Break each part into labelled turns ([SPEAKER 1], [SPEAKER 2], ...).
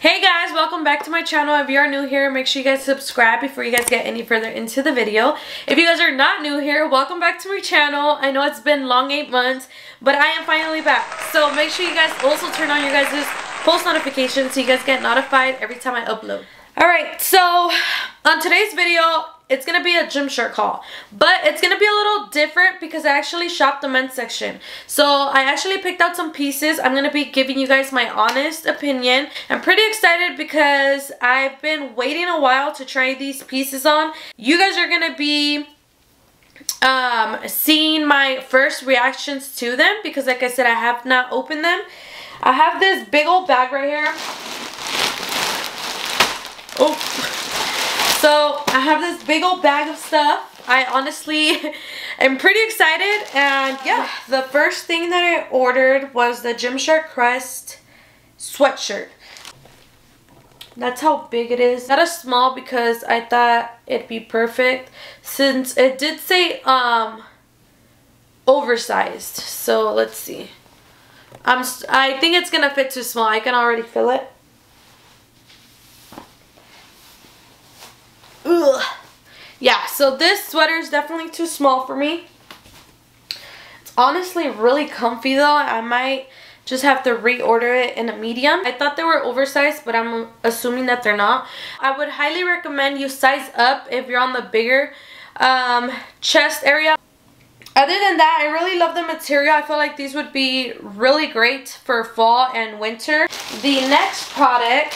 [SPEAKER 1] Hey guys, welcome back to my channel. If you are new here, make sure you guys subscribe before you guys get any further into the video. If you guys are not new here, welcome back to my channel. I know it's been long eight months, but I am finally back. So make sure you guys also turn on your guys' post notifications so you guys get notified every time I upload. Alright, so on today's video, it's gonna be a Gymshark haul but it's gonna be a little different because I actually shopped the men's section. So I actually picked out some pieces. I'm gonna be giving you guys my honest opinion. I'm pretty excited because I've been waiting a while to try these pieces on. You guys are gonna be um, seeing my first reactions to them because like I said I have not opened them. I have this big old bag right here oh so I have this big old bag of stuff. I honestly am pretty excited and yeah, the first thing that I ordered was the Gymshark Crest sweatshirt. That's how big it is. Not a small because I thought it'd be perfect since it did say um oversized. So let's see. I'm I think it's gonna fit too small. I can already feel it. Ugh. Yeah, so this sweater is definitely too small for me. It's honestly really comfy though. I might just have to reorder it in a medium. I thought they were oversized, but I'm assuming that they're not. I would highly recommend you size up if you're on the bigger um, chest area. Other than that, I really love the material. I feel like these would be really great for fall and winter. The next product,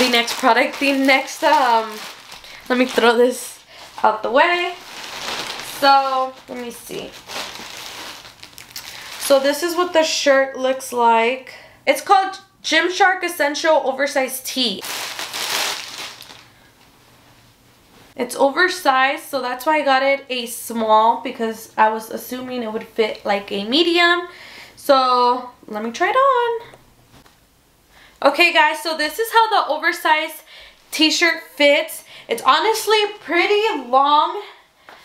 [SPEAKER 1] the next product, the next um, let me throw this out the way. So, let me see. So this is what the shirt looks like. It's called Gymshark Essential Oversized Tee. It's oversized, so that's why I got it a small because I was assuming it would fit like a medium. So let me try it on. Okay guys, so this is how the oversized t-shirt fits. It's honestly pretty long.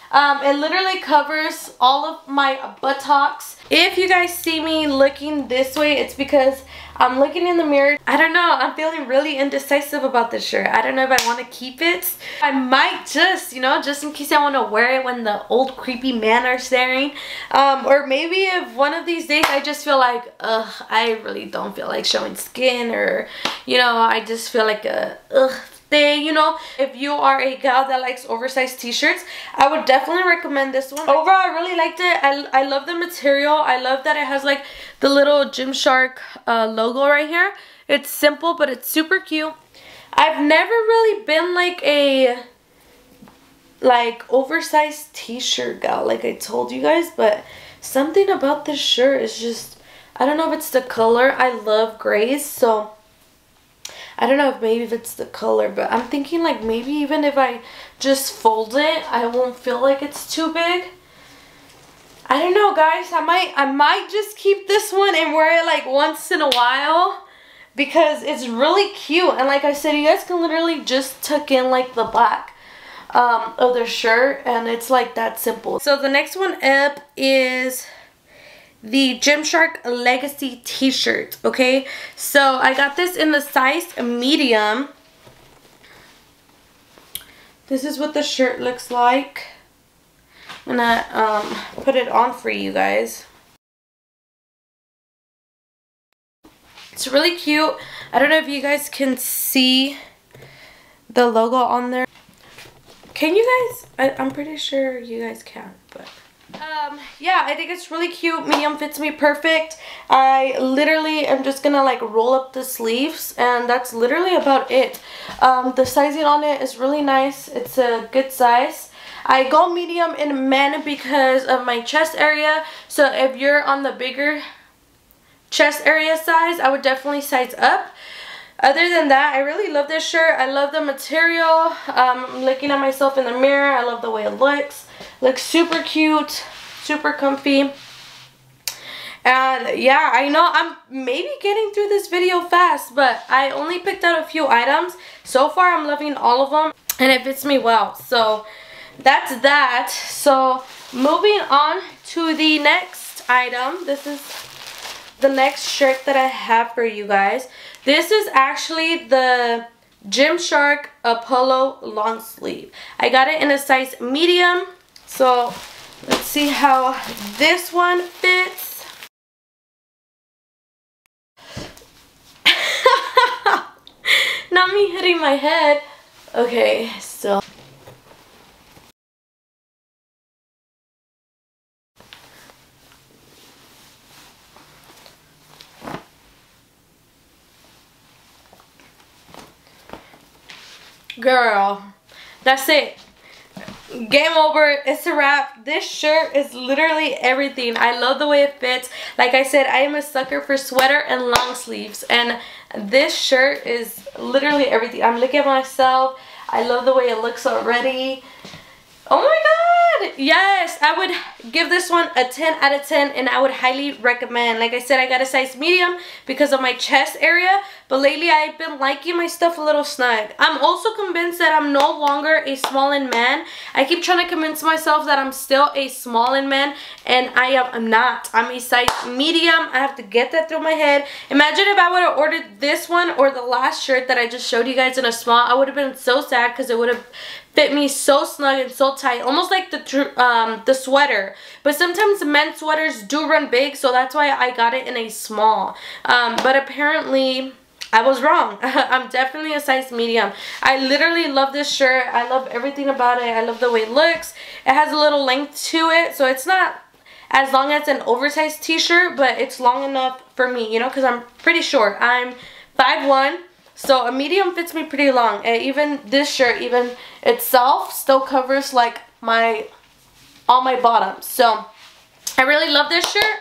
[SPEAKER 1] Um, it literally covers all of my buttocks. If you guys see me looking this way, it's because I'm looking in the mirror. I don't know, I'm feeling really indecisive about this shirt. I don't know if I want to keep it. I might just, you know, just in case I want to wear it when the old creepy men are staring. Um, or maybe if one of these days I just feel like, ugh, I really don't feel like showing skin or, you know, I just feel like a, ugh, thing, you know. If you are a gal that likes oversized t-shirts, I would definitely recommend this one. Overall, I really liked it. I, I love the material. I love that it has like the little Gymshark uh, logo right here. It's simple, but it's super cute. I've never really been like a like oversized t-shirt gal like I told you guys, but something about this shirt is just, I don't know if it's the color. I love grays, so I don't know if maybe if it's the color, but I'm thinking like maybe even if I just fold it, I won't feel like it's too big. I don't know guys, I might I might just keep this one and wear it like once in a while because it's really cute and like I said you guys can literally just tuck in like the back um, of the shirt and it's like that simple. So the next one up is the Gymshark Legacy t-shirt, okay? So I got this in the size medium. This is what the shirt looks like. I'm gonna um, put it on for you guys. It's really cute. I don't know if you guys can see the logo on there. Can you guys? I, I'm pretty sure you guys can, but... Um, yeah, I think it's really cute. Medium fits me perfect. I literally am just gonna like roll up the sleeves and that's literally about it. Um, the sizing on it is really nice. It's a good size. I go medium in men because of my chest area. So if you're on the bigger chest area size, I would definitely size up. Other than that, I really love this shirt. I love the material. Um, looking at myself in the mirror, I love the way it looks. Looks super cute, super comfy. And yeah, I know I'm maybe getting through this video fast, but I only picked out a few items. So far, I'm loving all of them, and it fits me well. So that's that. So moving on to the next item. This is the next shirt that I have for you guys. This is actually the Gymshark Apollo long sleeve. I got it in a size medium. So let's see how this one fits. Not me hitting my head. Okay, so Girl, that's it. Game over. It's a wrap. This shirt is literally everything. I love the way it fits. Like I said, I am a sucker for sweater and long sleeves. And this shirt is literally everything. I'm looking at myself. I love the way it looks already. Oh my god! Yes, I would give this one a 10 out of 10 and I would highly recommend. Like I said, I got a size medium because of my chest area, but lately I've been liking my stuff a little snug. I'm also convinced that I'm no longer a small in man. I keep trying to convince myself that I'm still a small in man and I am I'm not. I'm a size medium. I have to get that through my head. Imagine if I would have ordered this one or the last shirt that I just showed you guys in a small. I would have been so sad because it would have fit me so snug and so tight almost like the um the sweater but sometimes men's sweaters do run big so that's why I got it in a small um but apparently I was wrong. I'm definitely a size medium. I literally love this shirt. I love everything about it. I love the way it looks. It has a little length to it. So it's not as long as an oversized t-shirt, but it's long enough for me, you know, because I'm pretty short. I'm 5'1", so a medium fits me pretty long. And even this shirt, even itself, still covers like my, all my bottoms. So I really love this shirt.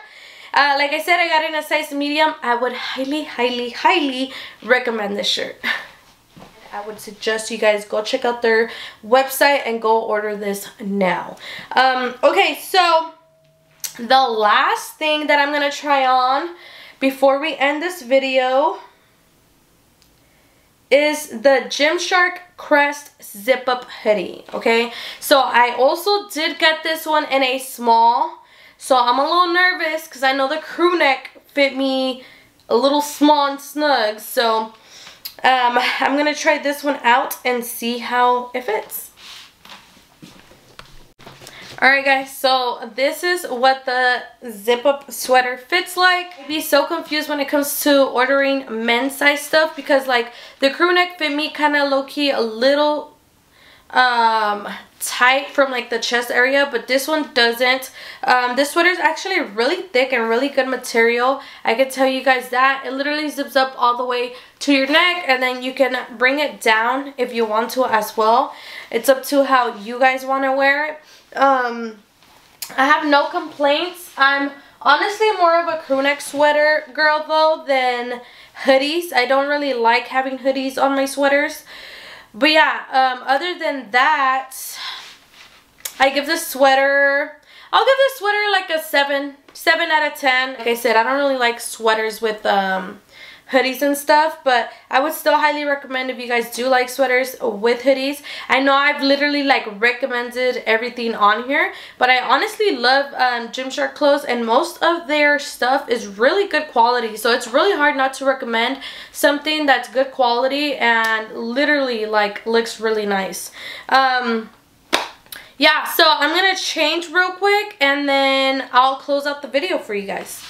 [SPEAKER 1] Uh, like I said, I got in a size medium. I would highly, highly, highly recommend this shirt. I would suggest you guys go check out their website and go order this now. Um, okay, so the last thing that I'm going to try on before we end this video is the Gymshark Crest Zip Up Hoodie, okay? So I also did get this one in a small, so I'm a little nervous because I know the crew neck fit me a little small and snug, so um, I'm going to try this one out and see how it fits. Alright guys, so this is what the zip-up sweater fits like. I'd be so confused when it comes to ordering men's size stuff because like the crew neck fit me kind of low-key a little um tight from like the chest area but this one doesn't. Um this sweater is actually really thick and really good material. I can tell you guys that. It literally zips up all the way to your neck and then you can bring it down if you want to as well. It's up to how you guys want to wear it um, I have no complaints. I'm honestly more of a crew neck sweater girl though than hoodies. I don't really like having hoodies on my sweaters. But yeah, um, other than that, I give this sweater, I'll give this sweater like a 7, 7 out of 10. Like I said, I don't really like sweaters with um, hoodies and stuff but I would still highly recommend if you guys do like sweaters with hoodies. I know I've literally like recommended everything on here but I honestly love um, Gymshark clothes and most of their stuff is really good quality so it's really hard not to recommend something that's good quality and literally like looks really nice. Um, yeah so I'm gonna change real quick and then I'll close out the video for you guys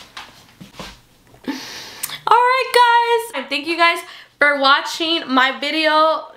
[SPEAKER 1] Alright guys, and thank you guys for watching my video.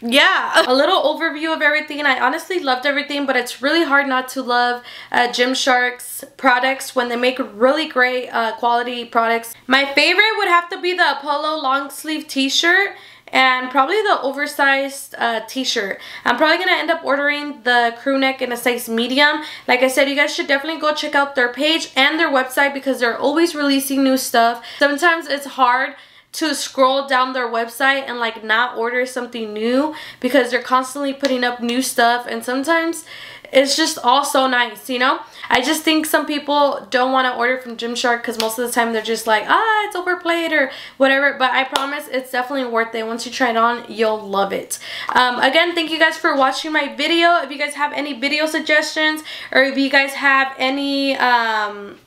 [SPEAKER 1] Yeah. A little overview of everything. I honestly loved everything but it's really hard not to love uh, Gymshark's products when they make really great uh, quality products. My favorite would have to be the apollo long sleeve t-shirt and probably the oversized uh, t-shirt. I'm probably going to end up ordering the crew neck in a size medium. Like I said, you guys should definitely go check out their page and their website because they're always releasing new stuff. Sometimes it's hard to scroll down their website and like not order something new because they're constantly putting up new stuff and sometimes it's just all so nice, you know? I just think some people don't want to order from Gymshark because most of the time they're just like, ah, it's overplayed or whatever. But I promise it's definitely worth it. Once you try it on, you'll love it. Um, again, thank you guys for watching my video. If you guys have any video suggestions or if you guys have any... Um,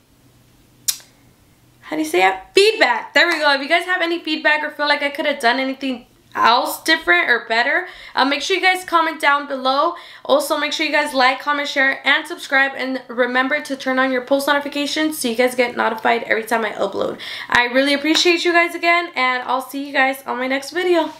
[SPEAKER 1] how do you say it? Feedback. There we go. If you guys have any feedback or feel like I could have done anything else different or better uh, make sure you guys comment down below. Also make sure you guys like comment share and subscribe and remember to turn on your post notifications so you guys get notified every time I upload. I really appreciate you guys again and I'll see you guys on my next video